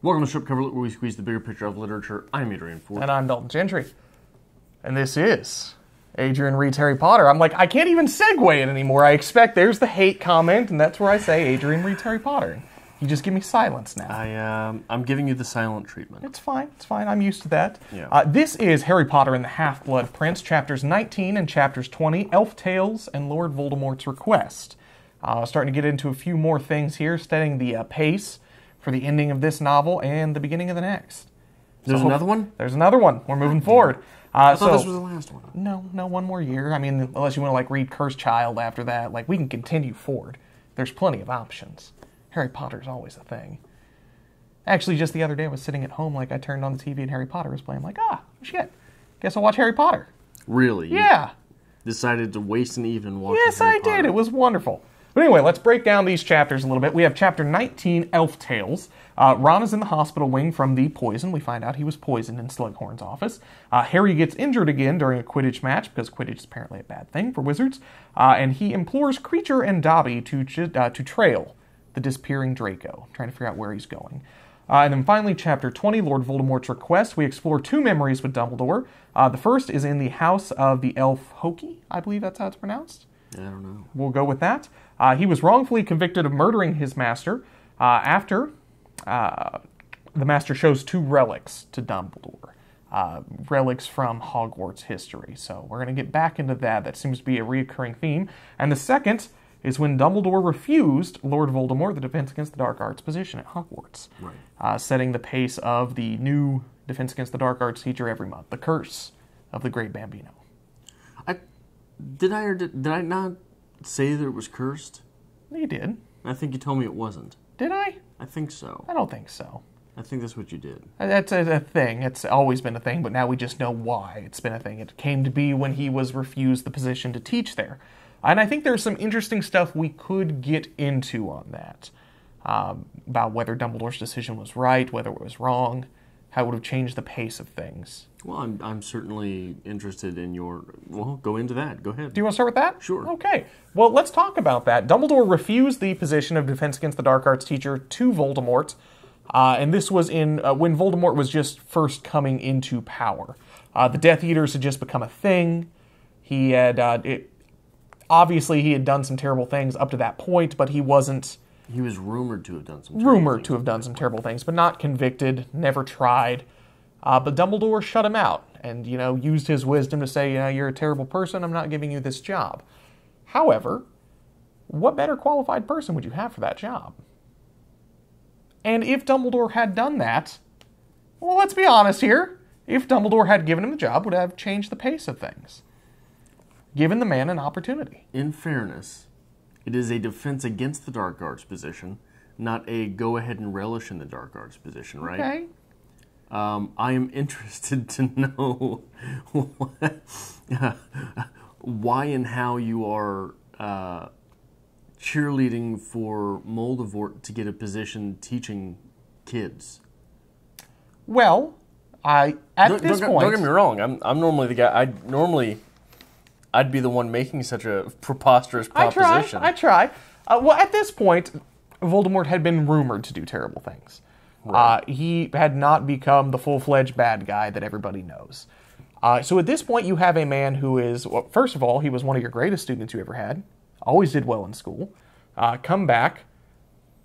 Welcome to Stripped Cover Lit, where we squeeze the bigger picture of literature. I'm Adrian Fort. And I'm Dalton Gentry. And this is Adrian reads Harry Potter. I'm like, I can't even segue it anymore. I expect there's the hate comment, and that's where I say Adrian reads Harry Potter. You just give me silence now. I um, I'm giving you the silent treatment. It's fine. It's fine. I'm used to that. Yeah. Uh, this is Harry Potter and the Half Blood Prince, chapters 19 and chapters 20, Elf Tales and Lord Voldemort's Request. Uh, starting to get into a few more things here, setting the uh, pace for the ending of this novel and the beginning of the next. There's So- another one. There's another one. We're moving forward. Uh, I thought so, this was the last one. no, no, one more year. I mean, unless you want to like read Cursed Child after that, like we can continue forward. There's plenty of options. Harry Potter's always a thing. Actually, just the other day, I was sitting at home, like I turned on the TV and Harry Potter was playing. I'm like, ah, shit. Guess I'll watch Harry Potter. Really? You Yeah. Decided to waste an evening watching. Yes, Harry I did. It was wonderful. But anyway, let's break down these chapters a little bit. We have chapter 19, Elf Tales. Uh, Ron is in the hospital wing from the poison. We find out he was poisoned in Slughorn's office. Uh, Harry gets injured again during a Quidditch match because Quidditch is apparently a bad thing for wizards. Uh, and he implores Kreacher and Dobby to, ch- uh, to trail the disappearing Draco, trying to figure out where he's going. Uh, and then finally, chapter 20, Lord Voldemort's Request. We explore two memories with Dumbledore. Uh, the first is in the house of the elf Hokey, I believe that's how it's pronounced. I don't know. We'll go with that. Uh, he was wrongfully convicted of murdering his master uh, after uh, the master shows two relics to Dumbledore. Uh, relics from Hogwarts history. So we're going to get back into that. That seems to be a reoccurring theme. And the second is when Dumbledore refused Lord Voldemort the Defense Against the Dark Arts position at Hogwarts, Right. uh, setting the pace of the new Defense Against the Dark Arts teacher every month, the Curse of the Great Bambino. I did I or did, did I not say that it was cursed? You did. I think you told me it wasn't. Did I? I think so. I don't think so. I think that's what you did. That's a, a thing. It's always been a thing, but now we just know why it's been a thing. It came to be when he was refused the position to teach there. And I think there's some interesting stuff we could get into on that um, about whether Dumbledore's decision was right, whether it was wrong, how it would have changed the pace of things. Well, I'm I'm certainly interested in your. Well, go into that. Go ahead. Do you want to start with that? Sure. Okay. Well, let's talk about that. Dumbledore refused the position of Defense Against the Dark Arts teacher to Voldemort, uh, and this was in uh, when Voldemort was just first coming into power. Uh, the Death Eaters had just become a thing. He had uh, it, obviously he had done some terrible things up to that point, but he wasn't He was rumored to have done some. terrible rumored things. to have done some terrible things, but not convicted, never tried. Uh, but Dumbledore shut him out and, you know, used his wisdom to say, you know, you're a terrible person, I'm not giving you this job. However, what better qualified person would you have for that job? And if Dumbledore had done that, well, let's be honest here. If Dumbledore had given him the job, would have changed the pace of things. Given the man an opportunity. In fairness, it is a defense against the dark arts position, not a go ahead and relish in the dark arts position, right? Okay. Um, I am interested to know why and how you are uh, cheerleading for Moldavort to get a position teaching kids. Well, I at Don't, this don't, point don't get me wrong. I'm, I'm normally the guy. I normally, I'd be the one making such a preposterous proposition. I try. I try. Uh, well, at this point, Voldemort had been rumored to do terrible things. Uh, he had not become the full-fledged bad guy that everybody knows. Uh, so at this point, you have a man who is, well, first of all, he was one of your greatest students you ever had. Always did well in school. Uh, come back,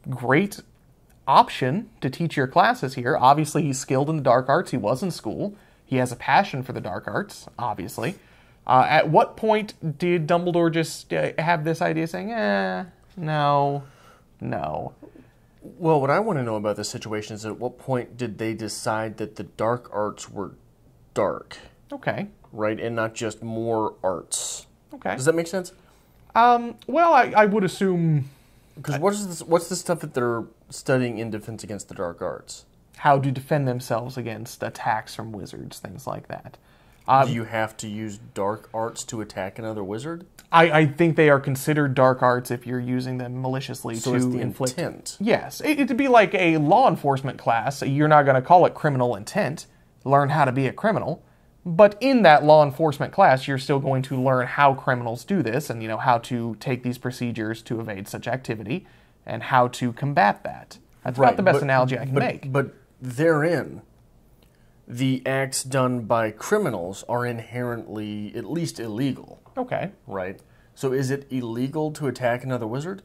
great option to teach your classes here. Obviously, he's skilled in the dark arts. He was in school. He has a passion for the dark arts, obviously. Uh, at what point did Dumbledore just uh, have this idea saying, eh, no, no? Well, what I want to know about this situation is at what point did they decide that the dark arts were dark, Okay, right, and not just more arts? okay. Does that make sense? Um, well, I, I would assume Because what's this, what's the stuff that they're studying in Defense Against the Dark Arts? how to defend themselves against attacks from wizards, things like that. Uh, Do you have to use dark arts to attack another wizard? I, I think they are considered dark arts if you're using them maliciously So to it's the inflict. intent. Yes, it, it'd be like a law enforcement class. You're not going to call it criminal intent. Learn how to be a criminal, but in that law enforcement class, you're still going to learn how criminals do this, and you know how to take these procedures to evade such activity, and how to combat that. That's about the best but- analogy I can but, make. But therein, the acts done by criminals are inherently at least illegal, Okay. right? So is it illegal to attack another wizard?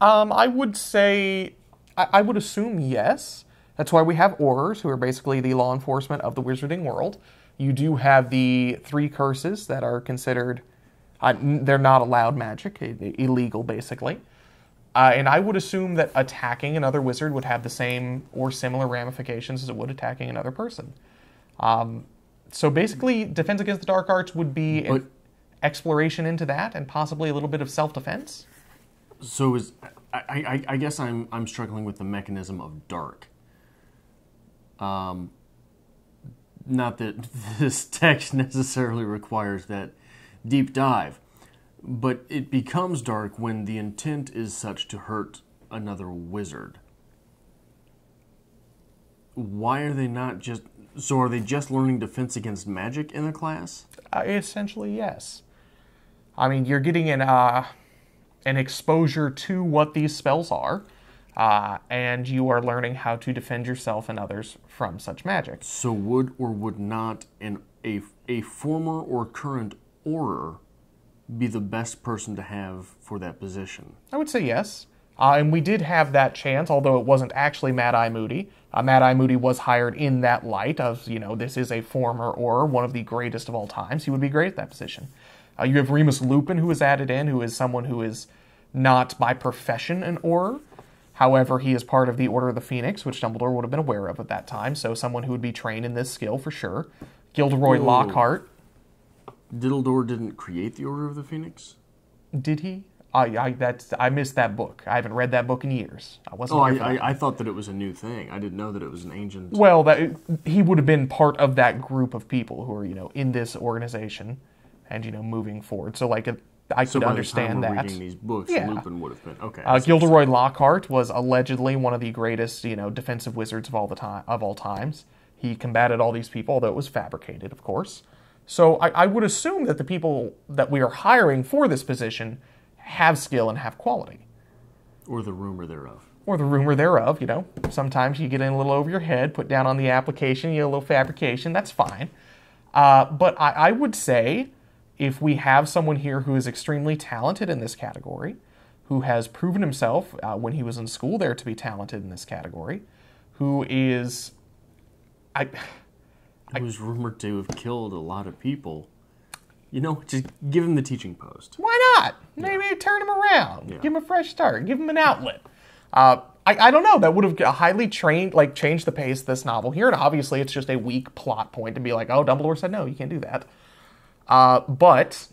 Um, I would say, I, I would assume yes. That's why we have Aurors, who are basically the law enforcement of the wizarding world. You do have the three curses that are considered, uh, they're not allowed magic, illegal basically. Uh, and I would assume that attacking another wizard would have the same or similar ramifications as it would attacking another person. Um, so basically, Defense Against the Dark Arts would be an But- exploration into that and possibly a little bit of self defense. So is I, I, I guess I'm I'm struggling with the mechanism of dark. Um, not that this text necessarily requires that deep dive, but it becomes dark when the intent is such to hurt another wizard. Why are they not just so are they just learning defense against magic in the class? Uh, essentially, yes. I mean, you're getting an uh, an exposure to what these spells are, uh, and you are learning how to defend yourself and others from such magic. So would or would not an a, a former or current Auror be the best person to have for that position? I would say yes. Uh, and we did have that chance, although it wasn't actually Mad Eye Moody. Uh, Mad Eye Moody was hired in that light of, you know, this is a former or one of the greatest of all times. He would be great at that position. Uh, you have Remus Lupin, who is added in, who is someone who is not by profession an Auror. However, he is part of the Order of the Phoenix, which Dumbledore would have been aware of at that time, so someone who would be trained in this skill for sure. Gilderoy Whoa. Lockhart, Diddledore didn't create the Order of the Phoenix? did he? I, I that's I missed that book. I haven't read that book in years. I wasn't. Oh, I. I, I thought that it was a new thing. I didn't know that it was an ancient. Well, that he would have been part of that group of people who are you know in this organization, and you know moving forward. So like I so could understand the time we're that. reading these books, Yeah. Lupin would have been okay. Uh, Gilderoy Lockhart was allegedly one of the greatest, you know, defensive wizards of all the time of all times. He combated all these people, although it was fabricated, of course. So I, I would assume that the people that we are hiring for this position have skill and have quality, or the rumor thereof. or the rumor thereof. You know, sometimes you get in a little over your head, put down on the application, you get a little fabrication. That's fine. Uh, but I, I would say if we have someone here who is extremely talented in this category, who has proven himself uh, when he was in school there to be talented in this category, who is, I, Who was rumored to have killed a lot of people. You know, just give him the teaching post. why not? Maybe turn him around, Yeah. give him a fresh start, give him an outlet. Uh, I, I don't know. That would have highly trained, like changed the pace of this novel here. And obviously, it's just a weak plot point to be like, oh, Dumbledore said no, you can't do that. Uh, but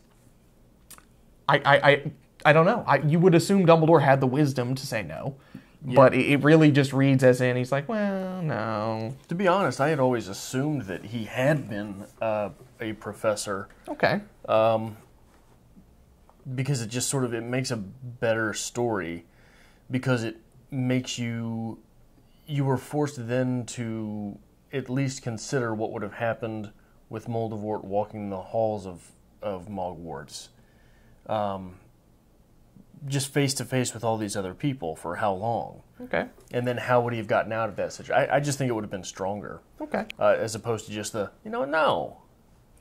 I, I, I, I don't know. I, you would assume Dumbledore had the wisdom to say no, but it, it really just reads as in he's like, well, no. To be honest, I had always assumed that he had been uh, a professor Okay. Um, because it just sort of it makes a better story because it makes you you were forced then to at least consider what would have happened with Moldavort walking the halls of of Mogwarts, um, just face to face with all these other people for how long, Okay. and then how would he have gotten out of that situation? I, I just think it would have been stronger Okay. uh, as opposed to just the you know no,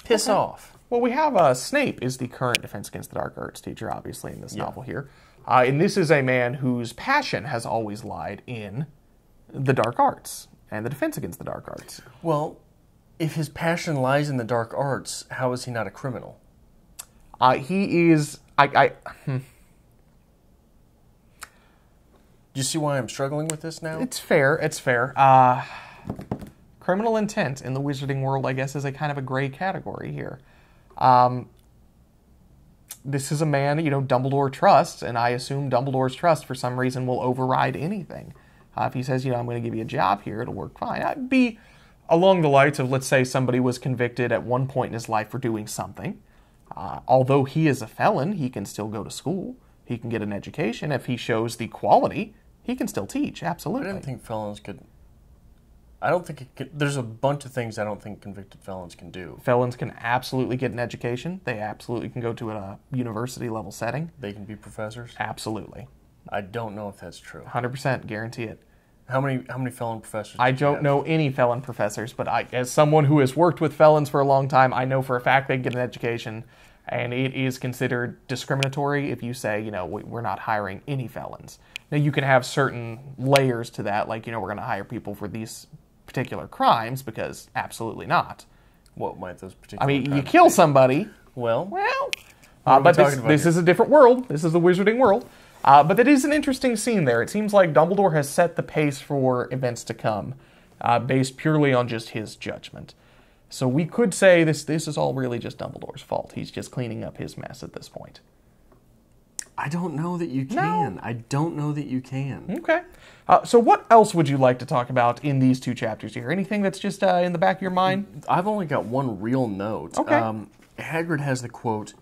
piss off. Well, we have uh, Snape is the current Defense Against the Dark Arts teacher, obviously, in this novel here. Uh, and this is a man whose passion has always lied in the dark arts and the defense against the dark arts. Well, if his passion lies in the dark arts, how is he not a criminal? Uh, he is. I, I. Do you see why I'm struggling with this now? It's fair. It's fair. Uh, criminal intent in the wizarding world, I guess, is a kind of a gray category here. Um, this is a man, you know, Dumbledore trusts, and I assume Dumbledore's trust for some reason will override anything. Uh, if he says, you know, I'm going to give you a job here, it'll work fine. I'd be along the lines of, let's say, somebody was convicted at one point in his life for doing something. Uh, although he is a felon, he can still go to school. He can get an education. If he shows the quality, he can still teach. Absolutely. I didn't think felons could. I don't think it could, there's a bunch of things I don't think convicted felons can do. Felons can absolutely get an education. They absolutely can go to a university level setting. They can be professors. Absolutely. I don't know if that's true. 100% guarantee it. How many how many felon professors? I don't know any felon professors, but I, as someone who has worked with felons for a long time, I know for a fact they get an education, and it is considered discriminatory if you say, you know, we- we're not hiring any felons. Now you can have certain layers to that, like you know, we're going to hire people for these particular crimes because absolutely not. What might those particular? I mean, you kill be? somebody, Well, well, uh, but this, this here? is a different world. This is the wizarding world. Uh, but it is an interesting scene there. It seems like Dumbledore has set the pace for events to come, uh, based purely on just his judgment. So we could say this this is all really just Dumbledore's fault. He's just cleaning up his mess at this point. I don't know that you can. I don't know that you can. Okay. Uh, so what else would you like to talk about in these two chapters here? Anything that's just uh, in the back of your mind? I've only got one real note. Okay. Um, Hagrid has the quote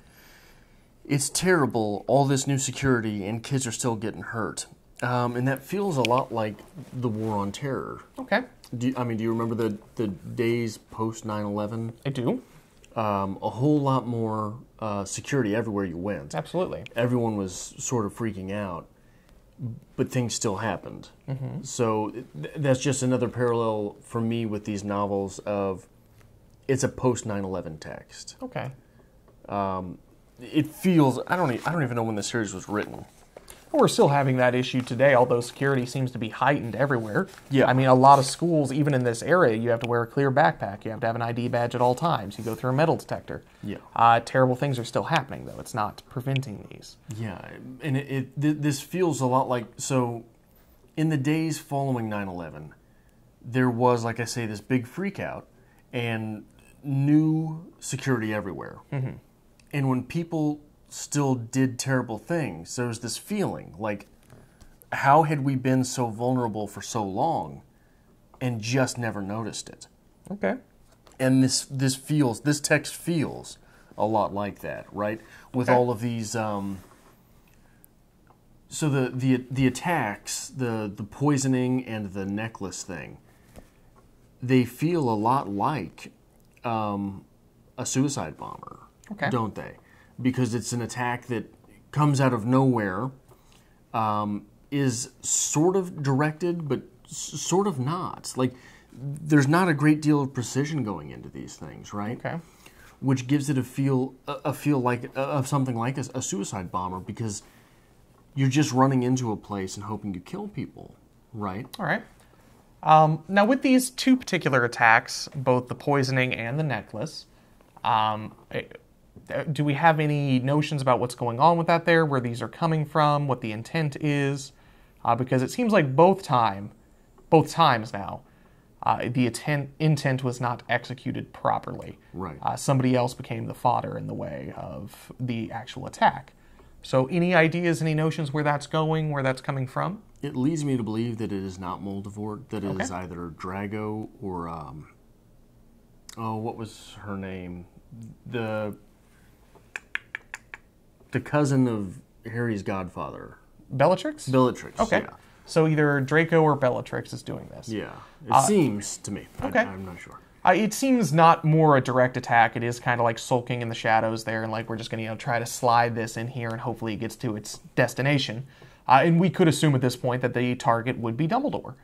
It's terrible, all this new security, and kids are still getting hurt. Um, and that feels a lot like the War on Terror. Okay. Do you, I mean, do you remember the, the days post 9 11? I do. Um, a whole lot more uh, security everywhere you went. Absolutely. Everyone was sort of freaking out, but things still happened. So th- that's just another parallel for me with these novels of it's a post 9/11 text. Okay. It feels I don't e- I don't even know when the series was written. We're still having that issue today, although security seems to be heightened everywhere. Yeah. I mean, a lot of schools, even in this area, you have to wear a clear backpack. You have to have an ID badge at all times. You go through a metal detector. Yeah. Uh, terrible things are still happening, though. It's not preventing these. Yeah, and it, it th- this feels a lot like so. In the days following 9/11, there was, like I say, this big freak out and new security everywhere. And when people still did terrible things, there was this feeling like, how had we been so vulnerable for so long, and just never noticed it? Okay. and this this feels this text feels a lot like that, right? With Okay. all of these, um, so the the the attacks, the the poisoning, and the necklace thing, they feel a lot like um, a suicide bomber, Okay. don't they? Because it's an attack that comes out of nowhere, um, is sort of directed, but s- sort of not. Like, there's not a great deal of precision going into these things, right? Okay. Which gives it a feel, a, a feel like of something like a, a suicide bomber, because you're just running into a place and hoping to kill people, right? All right. Um, now, with these two particular attacks, both the poisoning and the necklace, um, do we have any notions about what's going on with that there, where these are coming from, what the intent is? Uh, because it seems like both time, both times now, uh, the intent, intent was not executed properly. Right. Uh, somebody else became the fodder in the way of the actual attack. So, any ideas, any notions where that's going, where that's coming from? It leads me to believe that it is not Moldavort, that it is Okay. either Drago or, um, oh, what was her name? The the cousin of Harry's godfather, Bellatrix? Bellatrix. Okay. Yeah. So either Draco or Bellatrix is doing this. Yeah. It seems to me. okay. I, I'm not sure. Uh, it seems not more a direct attack. It is kind of like sulking in the shadows there, and like we're just going to you know try to slide this in here, and hopefully it gets to its destination. Uh, and we could assume at this point that the target would be Dumbledore.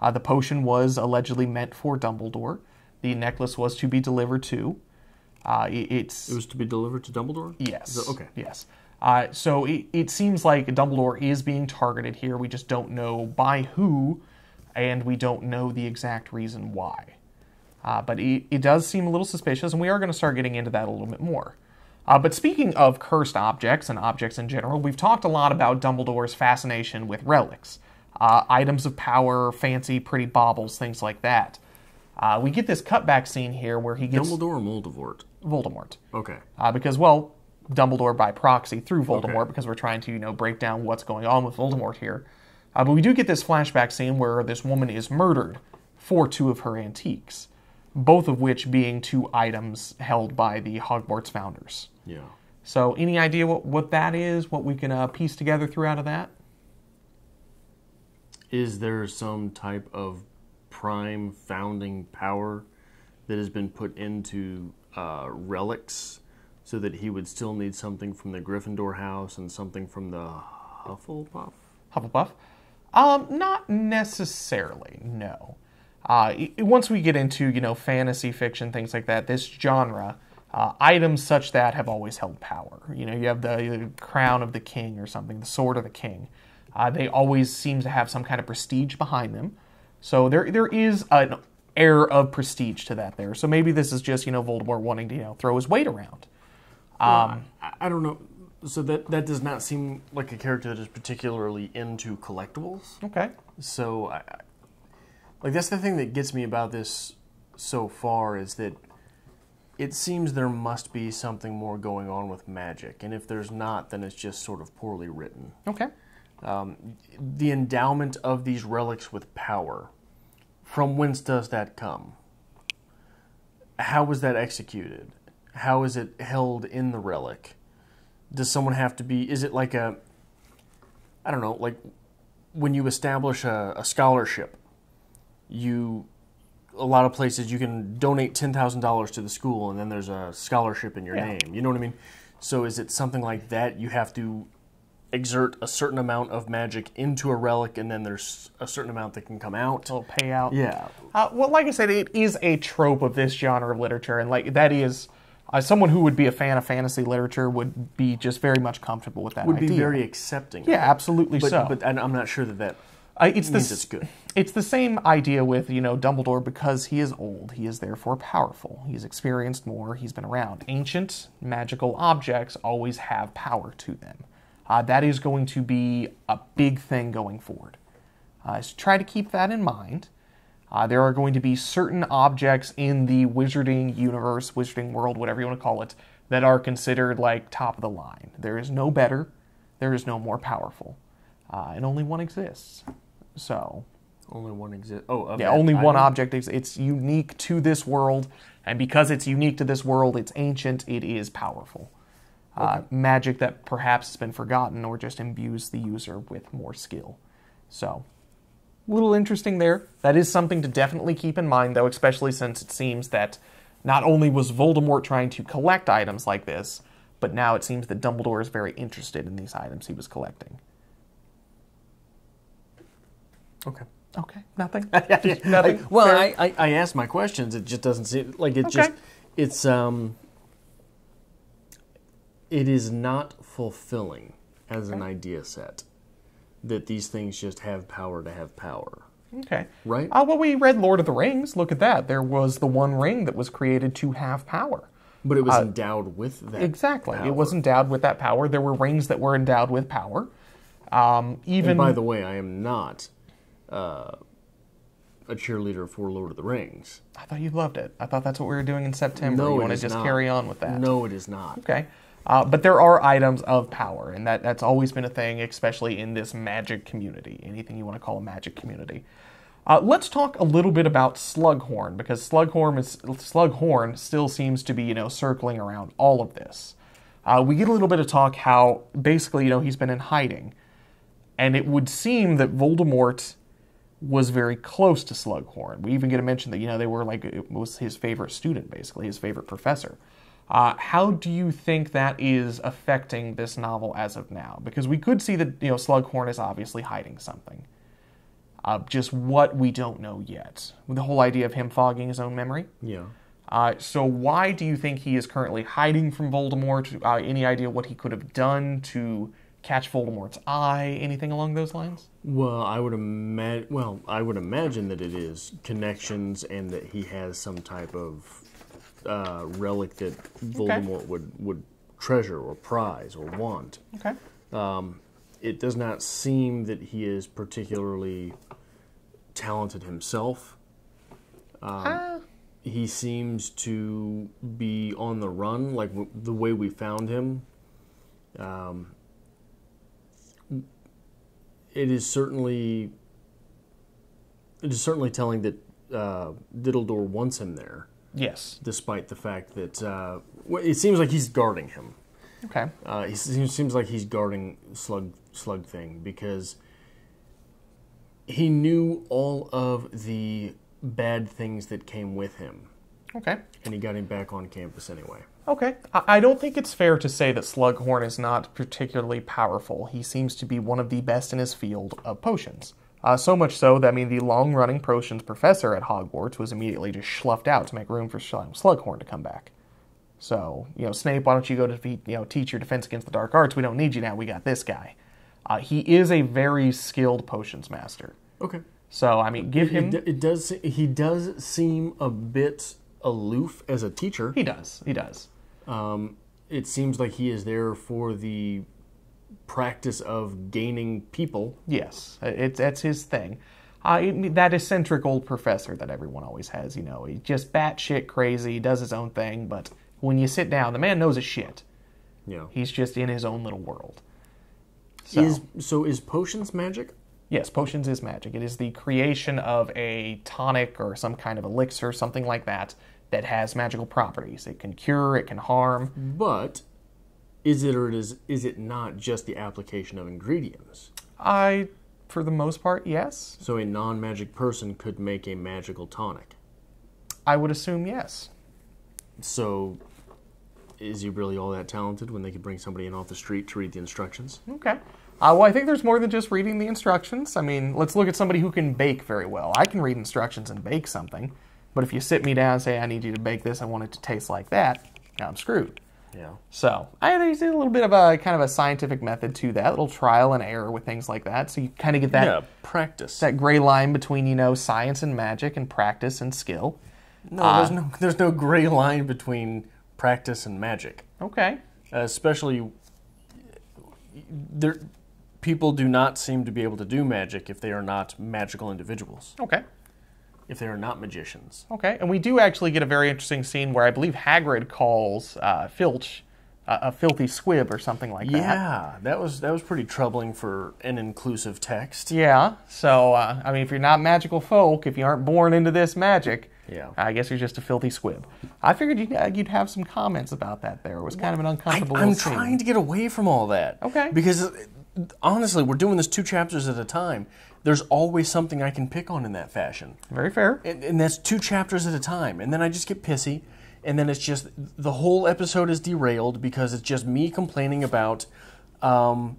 Uh, the potion was allegedly meant for Dumbledore. The necklace was to be delivered to. Uh, it- it's It was to be delivered to Dumbledore? Yes. That- okay. Yes. Uh, so it, it seems like Dumbledore is being targeted here. We just don't know by who, and we don't know the exact reason why. Uh, but it, it does seem a little suspicious, and we are going to start getting into that a little bit more. Uh, but speaking of cursed objects and objects in general, we've talked a lot about Dumbledore's fascination with relics, uh, items of power, fancy, pretty baubles, things like that. Uh, we get this cutback scene here where he gets Dumbledore or Moldavort? Voldemort Okay. uh, because well, Dumbledore by proxy through Voldemort, Okay. because we're trying to you know break down what's going on with Voldemort here. Uh, but we do get this flashback scene where this woman is murdered for two of her antiques, both of which being two items held by the Hogwarts founders. Yeah. So, any idea what, what that is? What we can uh, piece together through out of that? Is there some type of prime founding power that has been put into uh, relics so that he would still need something from the Gryffindor house and something from the Hufflepuff? Hufflepuff. Um, not necessarily. No. Uh, once we get into you know fantasy fiction things like that, this genre, uh, items such that have always held power. You know, you have the crown of the king or something, the sword of the king. Uh, they always seem to have some kind of prestige behind them. So there there is an air of prestige to that there. So maybe this is just you know Voldemort wanting to you know throw his weight around. I, I don't know. So that that does not seem like a character that is particularly into collectibles. Okay. So, I- like that's the thing that gets me about this so far is that it seems there must be something more going on with magic, and if there's not, then it's just sort of poorly written. Okay. Um, The endowment of these relics with power, from whence does that come? How was that executed? How is it held in the relic? Does someone have to be? Is it like a? I don't know, like when you establish a, a scholarship, you a lot of places you can donate ten thousand dollars to the school, and then there's a scholarship in your Yeah. name. You know what I mean? So is it something like that? You have to exert a certain amount of magic into a relic, and then there's a certain amount that can come out. Little payout. Yeah, Uh, well, like I said, it is a trope of this genre of literature, and like that is uh, someone who would be a fan of fantasy literature would be just very much comfortable with that would idea. be very accepting. yeah, absolutely but so. but and I'm not sure that that Uh, it's the means s- it's good. It's the same idea with you know Dumbledore because he is old. He is therefore powerful. He's experienced more. He's been around. Ancient magical objects always have power to them. Uh, that is going to be a big thing going forward. Uh, so try to keep that in mind. Uh, there are going to be certain objects in the wizarding universe, wizarding world, whatever you want to call it, that are considered like top of the line. There is no better. There is no more powerful, uh, and only one exists. So only one exists. Oh, yeah, only one object. Is, it's unique to this world, and because it's unique to this world, it's ancient. It is powerful. Uh, magic that perhaps has been forgotten or just imbues the user with more skill. So, a little interesting there. That is something to definitely keep in mind, though, especially since it seems that not only was Voldemort trying to collect items like this, but now it seems that Dumbledore is very interested in these items he was collecting. Okay. Okay, nothing. I- nothing. well, I, I I asked my questions. It just doesn't seem like it. Okay. Just it's um. It is not fulfilling as an idea set that these things just have power to have power. Okay. Right? Uh, well, we read Lord of the Rings. Look at that. There was the one ring that was created to have power. But it was endowed with that. Uh, Exactly. power. It was endowed with that power. There were rings that were endowed with power. Um, even And by the way, I am not uh, a cheerleader for Lord of the Rings. I thought you loved it. I thought that's what we were doing in September. No, you want to just not. carry on with that? No, it is not. Okay. Uh, but there are items of power, and that, that's always been a thing, especially in this magic community, anything you want to call a magic community. Uh, let's talk a little bit about Slughorn, because Slughorn, is, Slughorn still seems to be, you know, circling around all of this. Uh, we get a little bit of talk how basically, you know, he's been in hiding, and it would seem that Voldemort was very close to Slughorn. We even get a mention that you know they were like it was his favorite student, basically his favorite professor. Uh, how do you think that is affecting this novel as of now? Because we could see that you know Slughorn is obviously hiding something. Uh, just what we don't know yet. The whole idea of him fogging his own memory. Yeah. Uh, so why do you think he is currently hiding from Voldemort? Uh, any idea what he could have done to catch Voldemort's eye? Anything along those lines? Well, I would imagine. Well, I would imagine that it is connections, and that he has some type of uh, relic that Voldemort would would treasure or prize or want. Okay. It does not seem that he is particularly talented himself. Ah. He seems to be on the run, like w- the way we found him. Um, it is certainly it is certainly telling that uh, Diddledore wants him there, yes. despite the fact that uh, it seems like he's guarding him. Okay. Uh, he seems, seems like he's guarding Slug Slug Thing because he knew all of the bad things that came with him. Okay. and he got him back on campus anyway. Okay. I I don't think it's fair to say that Slughorn is not particularly powerful. He seems to be one of the best in his field of potions. Uh, so much so that, I mean, the long running potions professor at Hogwarts was immediately just schluffed out to make room for Slug- Slughorn to come back. So, you know, Snape, why don't you go to defeat, you know, teach your defense against the dark arts? We don't need you now. We got this guy. Uh, he is a very skilled potions master. Okay. So, I mean, give him. It, it does. He does seem a bit aloof as a teacher. He does. He does. Um, it seems like he is there for the practice of gaining people. Yes, it's that's his thing. Uh, that eccentric old professor that everyone always has, you know, he's just batshit crazy, does his own thing, but when you sit down, the man knows his shit. You know. He's just in his own little world. So, Is so is potions magic? yes, potions is magic. It is the creation of a tonic or some kind of elixir, something like that, that has magical properties. It can cure, it can harm. But is it or is is it not just the application of ingredients? I, for the most part, yes. So a non-magic person could make a magical tonic. I would assume yes. So is he really all that talented when they could bring somebody in off the street to read the instructions? Okay. Uh, well, I think there's more than just reading the instructions. I mean, let's look at somebody who can bake very well. I can read instructions and bake something, but if you sit me down and say, I need you to bake this, I want it to taste like that, now I'm screwed. Yeah. So, I think there's a little bit of a kind of a scientific method to that, a little trial and error with things like that. So you kind of get that yeah, practice. that gray line between you know science and magic and practice and skill. No, there's no there's no gray line between practice and magic. Okay. Uh, especially there people do not seem to be able to do magic if they are not magical individuals. Okay. If they are not magicians. Okay, and we do actually get a very interesting scene where I believe Hagrid calls uh, Filch uh, a filthy squib or something like that. Yeah, that was that was pretty troubling for an inclusive text. Yeah. So, uh, I mean, if you're not magical folk, if you aren't born into this magic, Yeah. I guess you're just a filthy squib. I figured you'd, uh, you'd have some comments about that there. It was kind of an uncomfortable I'm little scene. trying to get away from all that. Okay. Because honestly, we're doing this two chapters at a time. There's always something I can pick on in that fashion. Very fair. and, and that's two chapters at a time and then i just get pissy and then it's just the whole episode is derailed because it's just me complaining about um,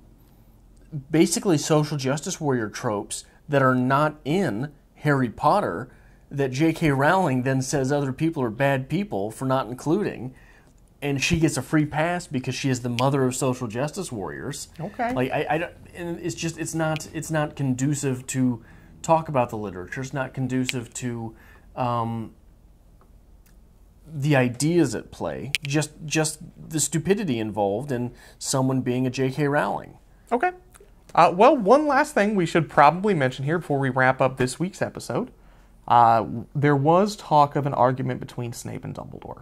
basically social justice warrior tropes that are not in harry potter that j.k rowling then says other people are bad people for not including and she gets a free pass because she is the mother of social justice warriors Okay. like I, I don't, and it's just it's not it's not conducive to talk about the literature. It's not conducive to um, the ideas at play. Just just the stupidity involved in someone being a J.K. Rowling. Okay. Uh, well, one last thing we should probably mention here before we wrap up this week's episode. Uh, there was talk of an argument between Snape and Dumbledore.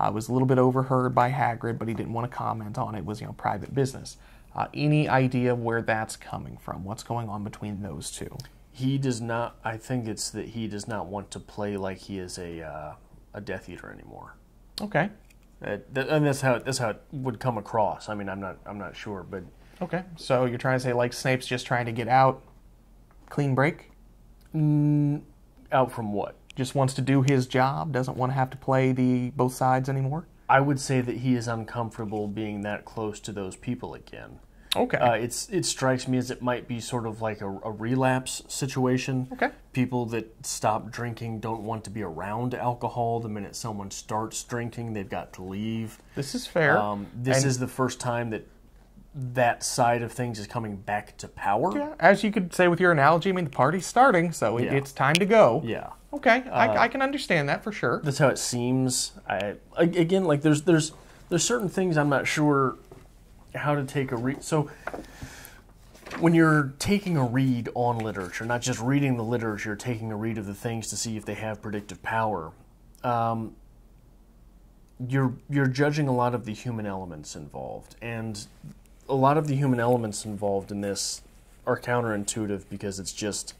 Uh, was a little bit overheard by Hagrid, but he didn't want to comment on it. It was, you know, private business. Uh, any idea where that's coming from? What's going on between those two? He does not. I think it's that he does not want to play like he is a uh, a Death Eater anymore. Okay. Uh, and that's how that's how it would come across. I mean, I'm not I'm not sure, but Okay. So you're trying to say like Snape's just trying to get out, clean break, out from what? Just wants to do his job, doesn't want to have to play the both sides anymore. I would say that he is uncomfortable being that close to those people again. Okay. Uh, it's it strikes me as it might be sort of like a, a relapse situation. Okay. People that stop drinking don't want to be around alcohol. The minute someone starts drinking, they've got to leave. this is fair. Um, this And- is the first time that that side of things is coming back to power. Yeah, as you could say with your analogy, I mean, the party's starting, so it, Yeah. it's time to go. Yeah. Okay, I, I can understand that for sure. that's how it seems. I again like there's there's there's certain things I'm not sure how to take a read. So when you're taking a read on literature, not just reading the literature, taking a read of the things to see if they have predictive power. Um, you're you're judging a lot of the human elements involved, and a lot of the human elements involved in this are counterintuitive because it's just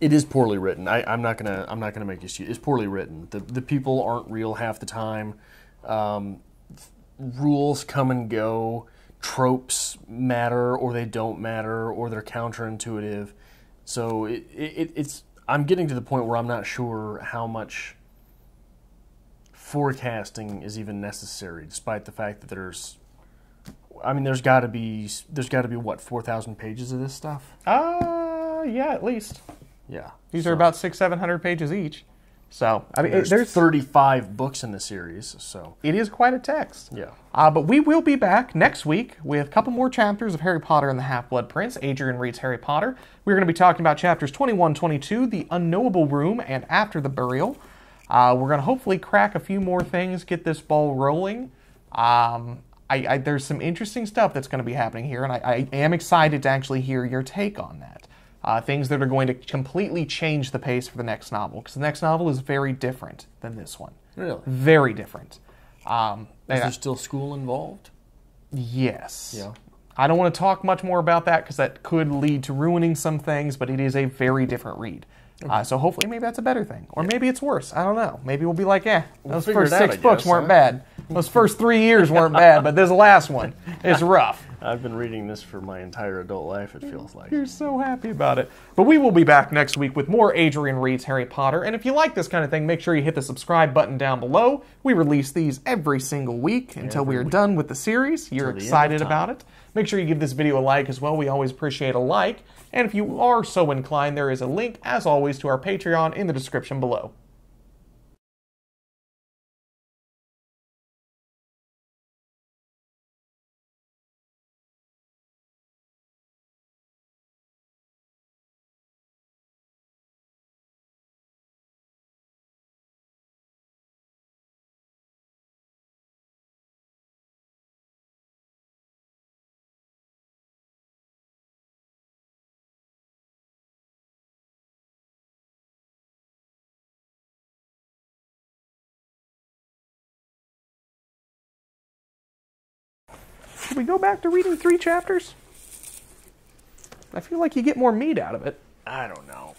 it is poorly written. I, I'm not gonna I'm not gonna make excuse. It's poorly written. The the people aren't real half the time. Um, rules come and go. Tropes matter or they don't matter or they're counterintuitive. So it, it it's I'm getting to the point where I'm not sure how much forecasting is even necessary, despite the fact that there's. I mean, there's got to be there's got to be what four thousand pages of this stuff. Uh, yeah, at least. Yeah, These So are about six, seven hundred pages each. So I mean, There's, there's, 35 books in the series, so it is quite a text. yeah. Uh, but we will be back next week with a couple more chapters of Harry Potter and the Half Blood Prince. Adrian reads Harry Potter. We're going to be talking about chapters 21, 22, The Unknowable Room, and After the Burial. Uh, we're going to hopefully crack a few more things, get this ball rolling. Um, I, I, there's some interesting stuff that's going to be happening here, and I, I am excited to actually hear your take on that. Uh, things that are going to completely change the pace for the next novel, because the next novel is very different than this one. Really? Very different. Um, Is and I- there still school involved? Yes. Yeah. I don't want to talk much more about that because that could lead to ruining some things, but it is a very different read. Uh, so hopefully, maybe that's a better thing, or maybe it's worse. I don't know. Maybe we'll be like, eh, those first out, six I books guess, weren't huh? bad. Those first three years weren't bad, but this last one is rough. I've been reading this for my entire adult life. It feels like. You're so happy about it. But we will be back next week with more Adrian Reads Harry Potter. And if you like this kind of thing, make sure you hit the subscribe button down below. We release these every single week until we are done with the series. You're Till the end of excited about it. Make sure you give this video a like as well. We always appreciate a like. And if you are so inclined, there is a link, as always, to our Patreon in the description below. We go back to reading three chapters? I feel like you get more meat out of it. I don't know.